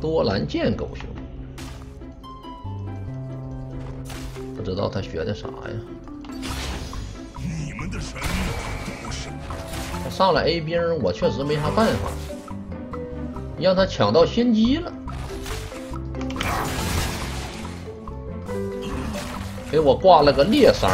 多兰剑狗熊，不知道他学的啥呀？你们的神他上来 A 兵，我确实没啥办法，让他抢到先机了，给我挂了个猎伤。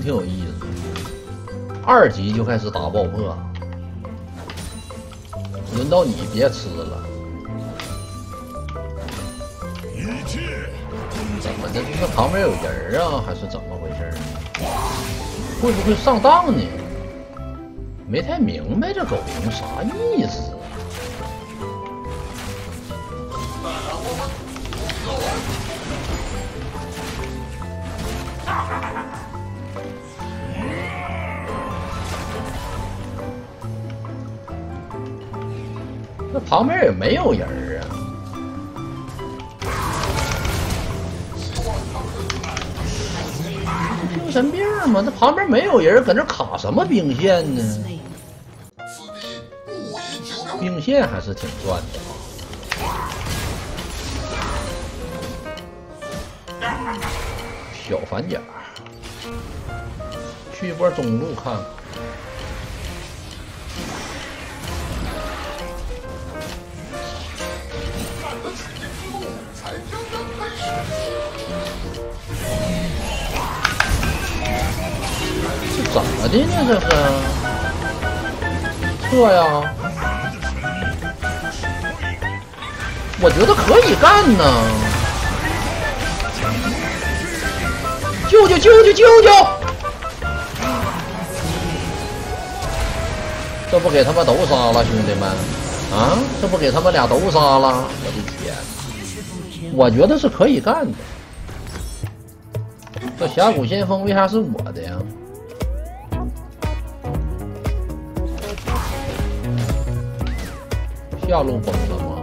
挺有意思，二级就开始打爆破，轮到你别吃了，怎么的？这旁边有人啊，还是怎么回事？会不会上当呢？没太明白这狗熊啥意思。旁边也没有人儿啊。精神病吗？那旁边没有人，搁那卡什么兵线呢？兵线还是挺赚的。小反甲，去一波中路看看。这怎么的呢？这是撤呀？我觉得可以干呢。救救救救救救！这不给他们都杀了，兄弟们啊！这不给他们俩都杀了！我的天，我觉得是可以干的。这峡谷先锋为啥是我的呀？要弄疯了吗？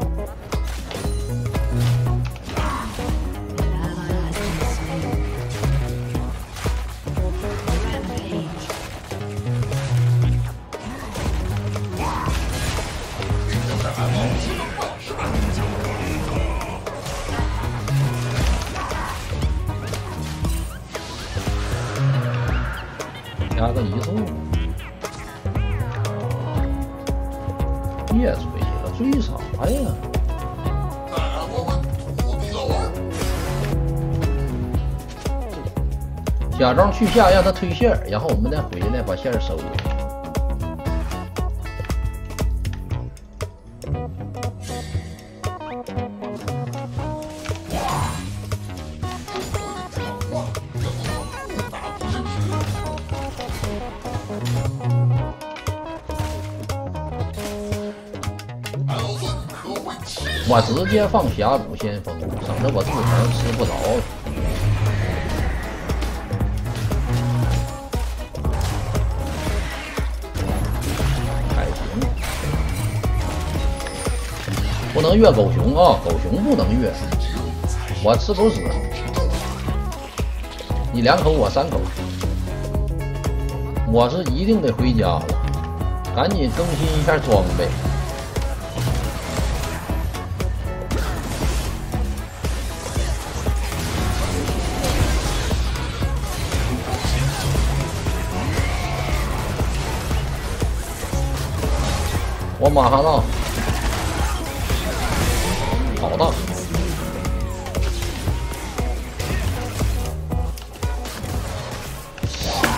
压个移动。假装去下，让他推线，然后我们再回来把线收了。我直接放峡谷先锋，省得我自个吃不着越狗熊啊，狗熊不能越。我吃狗屎，你两口我三口，我是一定得回家了，赶紧更新一下装备。我马上到，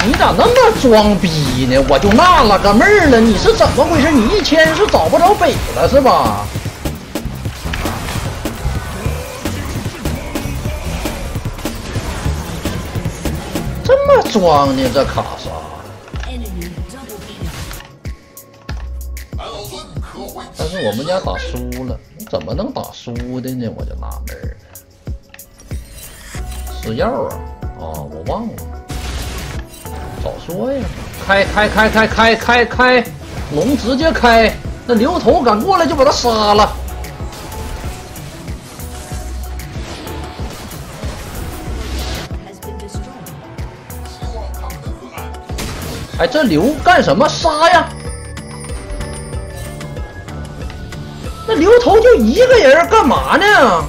你咋那么装逼呢？我就纳了个闷儿了，你是怎么回事？你一千是找不着北了是吧？这么装呢？这卡莎。但是我们家打输了，怎么能打输的呢？我就纳闷儿了。吃药啊？哦，我忘了，早说呀！开开开开开开开，龙直接开，那牛头敢过来就把他杀了。哎，这牛干什么？杀呀！那牛头就一个人，干嘛呢？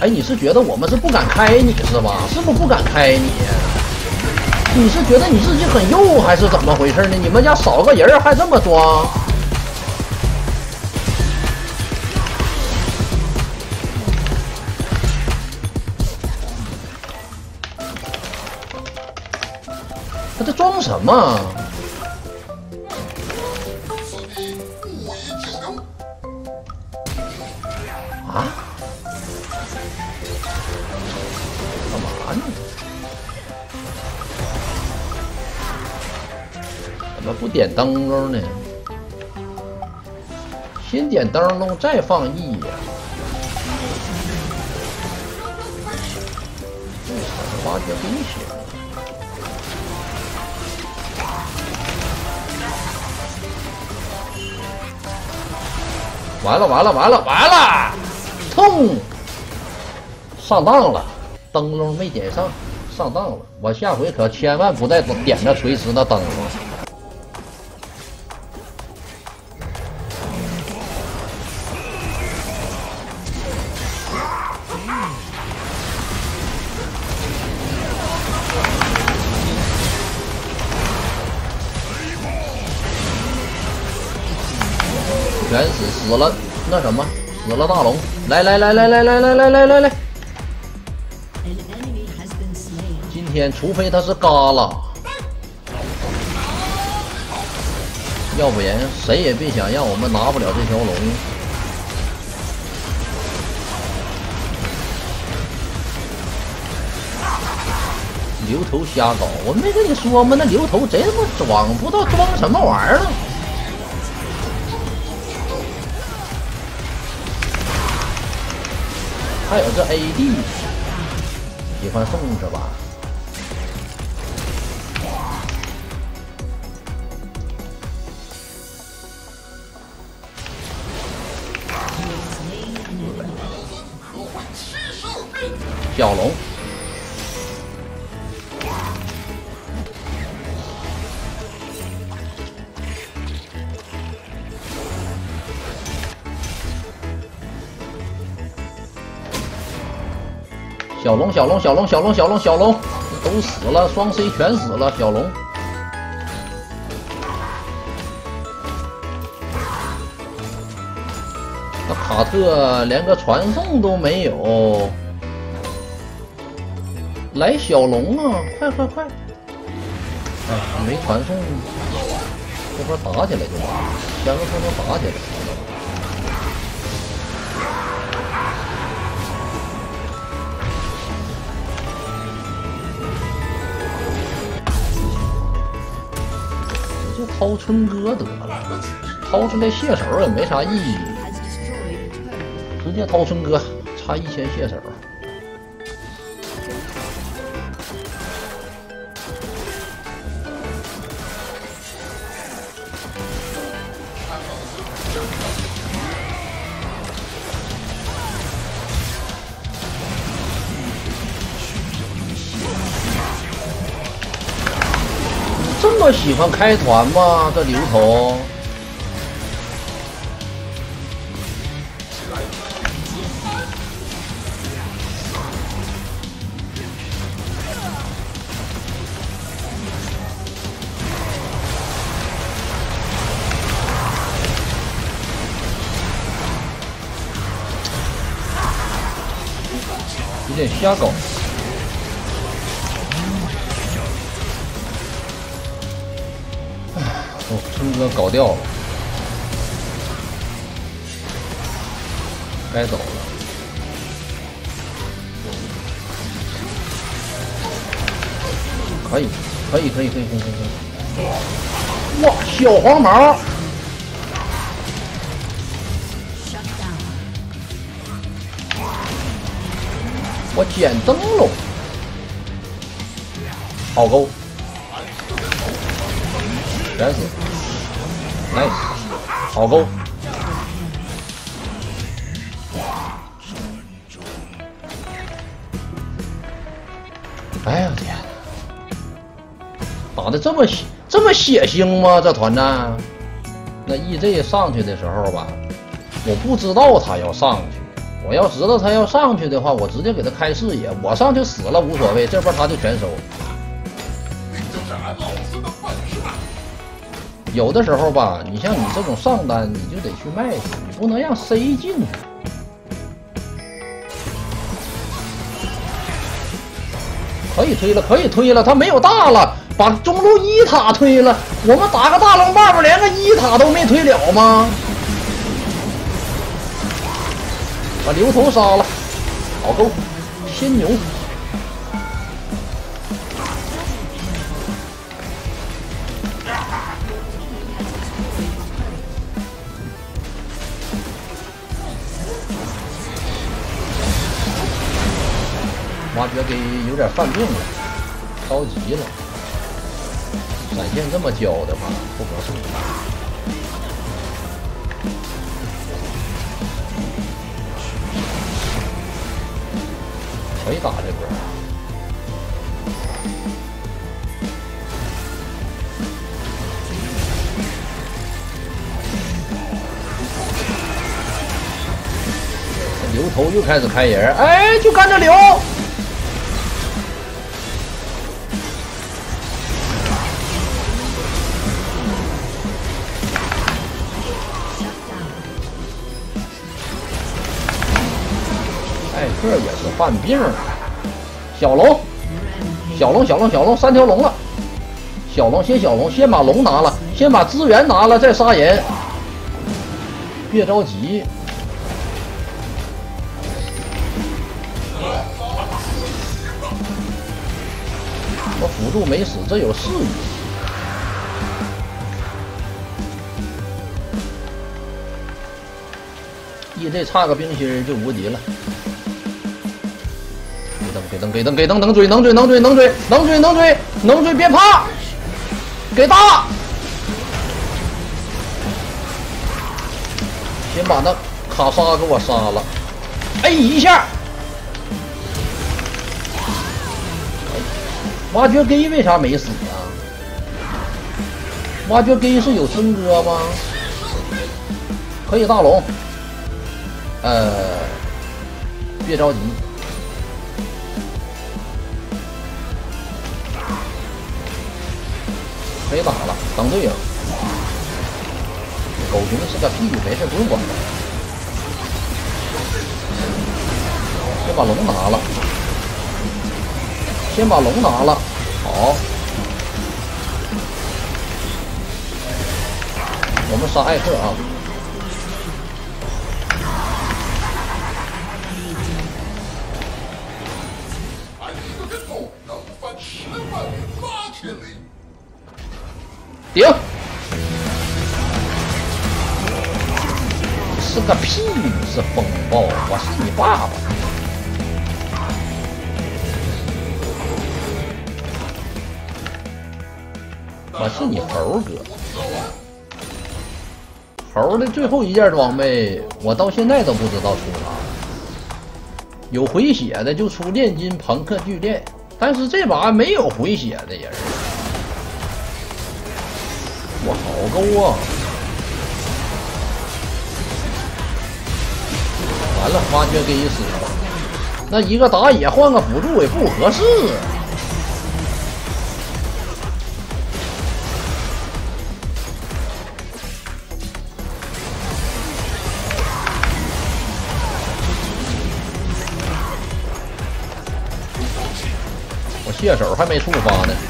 哎，你是觉得我们是不敢开你是吧？是不是不敢开你？你是觉得你自己很幼还是怎么回事呢？你们家少个人还这么装？他在装什么？怎么不点灯笼呢？先点灯笼再放 E 呀、这是挖掘冰血。完了完了完了完了！痛！上当了，灯笼没点上，上当了。我下回可千万不再点那垂直的灯笼。原始死了，那什么，死了大龙，来来来来来来来来来来来，天除非他是嘎啦，要不然谁也别想让我们拿不了这条龙。牛头瞎搞，我没跟你说吗？那牛头贼他妈装，不知道装什么玩意儿了。还有这 AD，喜欢送是吧？小龙，小龙，小龙，小龙，小龙，小龙，小龙，都死了，双 C 全死了，小龙。那卡特连个传送都没有，来小龙啊！快快快！哎，没传送，这波打起来就完了，前面不能打起来。就掏春哥得了，掏出来卸手也没啥意义 turret. 直接掏春哥，差一千血手。这么喜欢开团吗？这刘头？瞎搞。哎，我，春哥搞掉了，该走了。可以，可以，可以，可以，可以。可以哇，小黄毛，我捡灯笼，好勾，全死，来，好勾，哎呦天，打的这么这么血腥吗？这团战，那 EZ 上去的时候吧，我不知道他要上去。我要知道他要上去的话，我直接给他开视野，我上去死了无所谓，这波他就全收。有的时候吧，你像你这种上单，你就得去卖去，你不能让 C 进去。可以推了，可以推了，他没有大了，把中路一塔推了。我们打个大龙 buff，连个一塔都没推了吗？把牛头杀了，好勾，先牛。挖掘给有点犯病了，着急了。闪现这么交的话不合适。没打这波。牛头又开始开人，哎，就干这牛。犯病了。小龙，小龙，小龙，小龙，三条龙了。小龙先小龙，先把龙拿了，先把资源拿了，再杀人。别着急。我辅助没死，这有视野。EZ 差个冰心就无敌了。给灯，给灯，给灯，能追，能追，能追，能追，能追，能追，能追，别怕，给大，先把那卡莎给我杀了，A 一下，挖掘根为啥没死啊？挖掘根是有真哥吗？可以大龙，呃，别着急。可以打了，当队友。狗熊是个屁，没事不用管。先把龙拿了，先把龙拿了，好。我们杀艾克啊！顶，是个屁！是风暴，我是你爸爸。我是你猴哥。猴的最后一件装备，我到现在都不知道出啥。有回血的就出炼金朋克巨炼，但是这把没有回血的人。我好勾啊！完了，挖掘给死了。那一个打野换个辅助也不合适。我蟹手还没触发呢。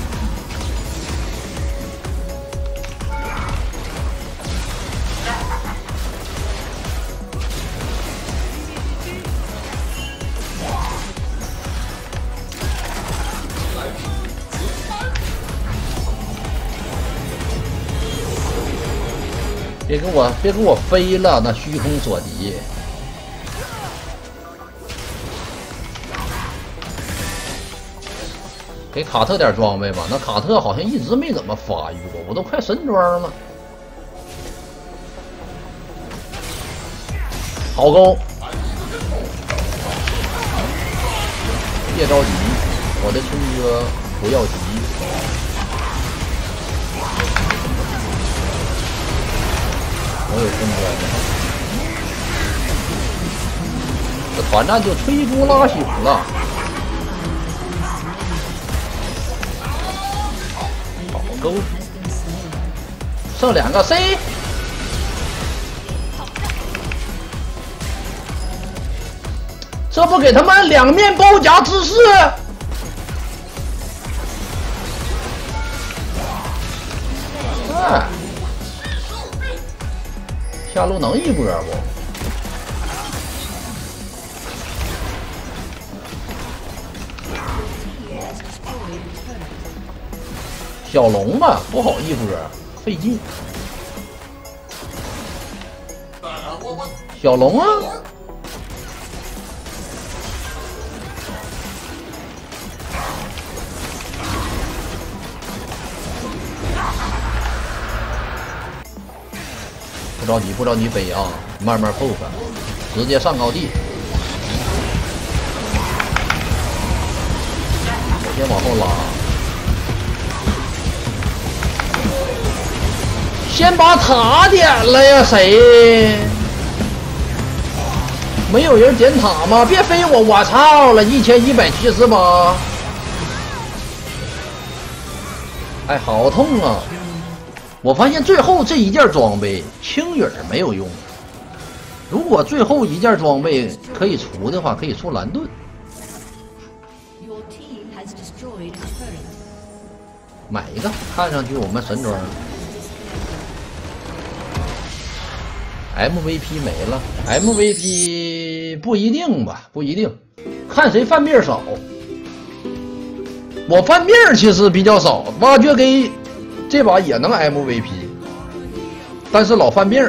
别给我别给我飞了，那虚空锁敌。给卡特点装备吧，那卡特好像一直没怎么发育过，我都快神装了。好勾，别着急，我的春哥不要急。我有公关的。这团战就摧枯拉朽了。好勾，剩两个 C。这不给他们两面包夹姿势？哎，下路能一波不？小龙吧，不好一波，费劲。小龙啊，着急，不着急飞啊，慢慢 poke，直接上高地。我先往后拉，先把塔点了呀，谁？没有人点塔吗？别飞我！我操了，一千一百七十八！哎，好痛啊！我发现最后这一件装备青雨儿没有用。如果最后一件装备可以出的话，可以出蓝盾。买一个，看上去我们神装。MVP 没了，MVP 不一定吧，不一定，看谁犯病少。我犯病其实比较少，挖掘给这把也能 MVP，但是老犯病。